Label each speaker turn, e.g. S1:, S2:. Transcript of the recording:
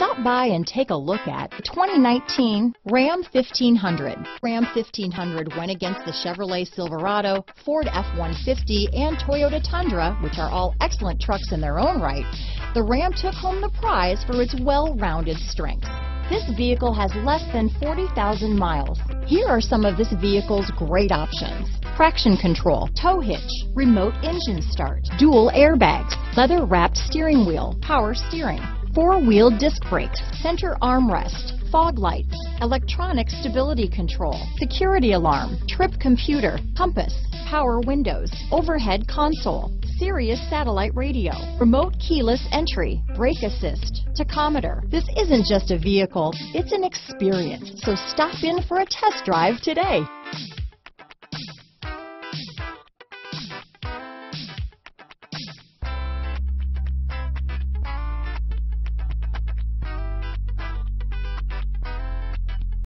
S1: Stop by and take a look at the 2019 Ram 1500. Ram 1500 went against the Chevrolet Silverado, Ford F-150, and Toyota Tundra, which are all excellent trucks in their own right. The Ram took home the prize for its well-rounded strengths. This vehicle has less than 40,000 miles. Here are some of this vehicle's great options. Traction control, tow hitch, remote engine start, dual airbags, leather wrapped steering wheel, power steering, four-wheel disc brakes, center armrest, fog lights, electronic stability control, security alarm, trip computer, compass, power windows, overhead console, Sirius satellite radio, remote keyless entry, brake assist, tachometer. This isn't just a vehicle, it's an experience. So stop in for a test drive today.